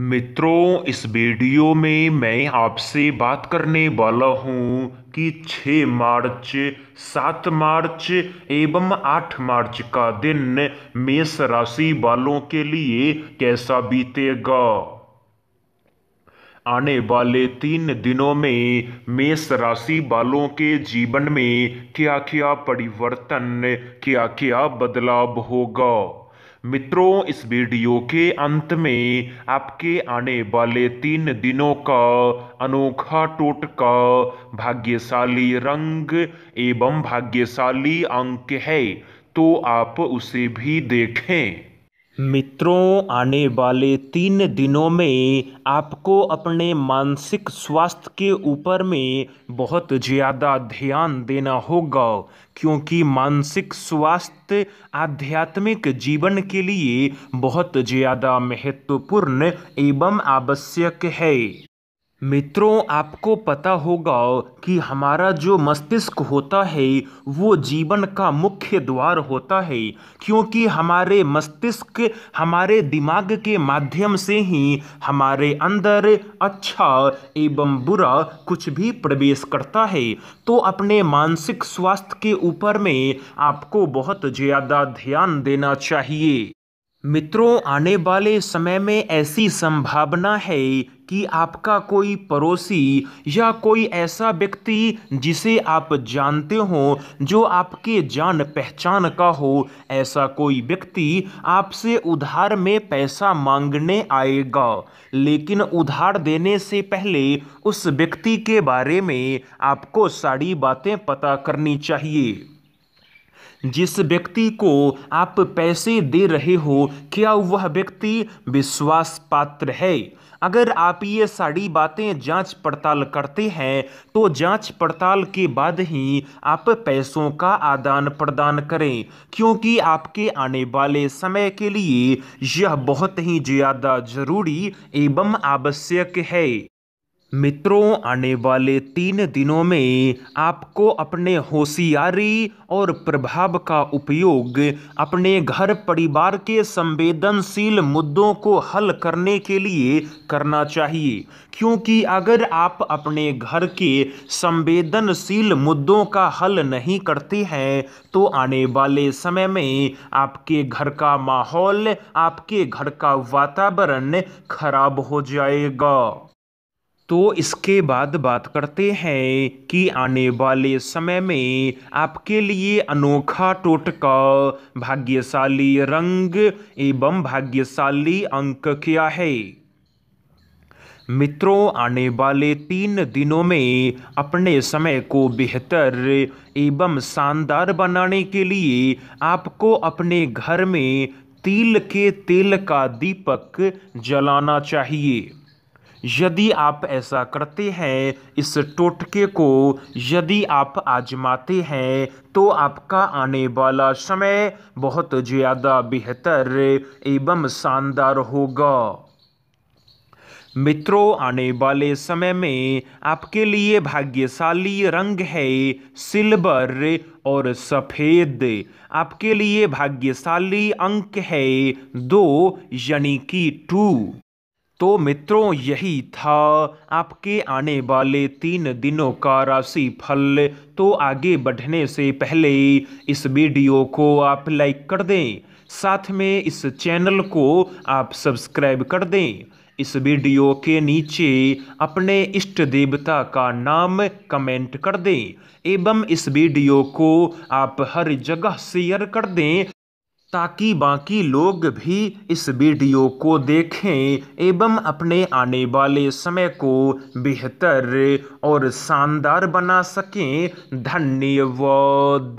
मित्रों, इस वीडियो में मैं आपसे बात करने वाला हूँ कि 6 मार्च 7 मार्च एवं 8 मार्च का दिन मेष राशि वालों के लिए कैसा बीतेगा? आने वाले तीन दिनों में मेष राशि वालों के जीवन में क्या क्या परिवर्तन क्या क्या बदलाव होगा? मित्रों, इस वीडियो के अंत में आपके आने वाले तीन दिनों का अनोखा टोटका भाग्यशाली रंग एवं भाग्यशाली अंक है तो आप उसे भी देखें। मित्रों, आने वाले तीन दिनों में आपको अपने मानसिक स्वास्थ्य के ऊपर में बहुत ज़्यादा ध्यान देना होगा, क्योंकि मानसिक स्वास्थ्य आध्यात्मिक जीवन के लिए बहुत ज़्यादा महत्वपूर्ण एवं आवश्यक है। मित्रों, आपको पता होगा कि हमारा जो मस्तिष्क होता है, वो जीवन का मुख्य द्वार होता है, क्योंकि हमारे मस्तिष्क हमारे दिमाग के माध्यम से ही हमारे अंदर अच्छा एवं बुरा कुछ भी प्रवेश करता है। तो अपने मानसिक स्वास्थ्य के ऊपर में आपको बहुत ज़्यादा ध्यान देना चाहिए। मित्रों, आने वाले समय में ऐसी संभावना है कि आपका कोई पड़ोसी या कोई ऐसा व्यक्ति जिसे आप जानते हो, जो आपके जान पहचान का हो, ऐसा कोई व्यक्ति आपसे उधार में पैसा मांगने आएगा। लेकिन उधार देने से पहले उस व्यक्ति के बारे में आपको सारी बातें पता करनी चाहिए। जिस व्यक्ति को आप पैसे दे रहे हो, क्या वह व्यक्ति विश्वास पात्र है? अगर आप ये सारी बातें जाँच पड़ताल करते हैं तो जाँच पड़ताल के बाद ही आप पैसों का आदान प्रदान करें, क्योंकि आपके आने वाले समय के लिए यह बहुत ही ज़्यादा ज़रूरी एवं आवश्यक है। मित्रों, आने वाले तीन दिनों में आपको अपने होशियारी और प्रभाव का उपयोग अपने घर परिवार के संवेदनशील मुद्दों को हल करने के लिए करना चाहिए। क्योंकि अगर आप अपने घर के संवेदनशील मुद्दों का हल नहीं करते हैं तो आने वाले समय में आपके घर का माहौल, आपके घर का वातावरण खराब हो जाएगा। तो इसके बाद बात करते हैं कि आने वाले समय में आपके लिए अनोखा टोटका भाग्यशाली रंग एवं भाग्यशाली अंक क्या है? मित्रों, आने वाले तीन दिनों में अपने समय को बेहतर एवं शानदार बनाने के लिए आपको अपने घर में तिल के तेल का दीपक जलाना चाहिए। यदि आप ऐसा करते हैं, इस टोटके को यदि आप आजमाते हैं तो आपका आने वाला समय बहुत ज़्यादा बेहतर एवं शानदार होगा। मित्रों, आने वाले समय में आपके लिए भाग्यशाली रंग है सिल्वर और सफ़ेद। आपके लिए भाग्यशाली अंक है दो, यानी कि टू। तो मित्रों, यही था आपके आने वाले तीन दिनों का राशि फल तो आगे बढ़ने से पहले इस वीडियो को आप लाइक कर दें, साथ में इस चैनल को आप सब्सक्राइब कर दें। इस वीडियो के नीचे अपने इष्ट देवता का नाम कमेंट कर दें, एवं इस वीडियो को आप हर जगह शेयर कर दें ताकि बाकी लोग भी इस वीडियो को देखें एवं अपने आने वाले समय को बेहतर और शानदार बना सकें। धन्यवाद।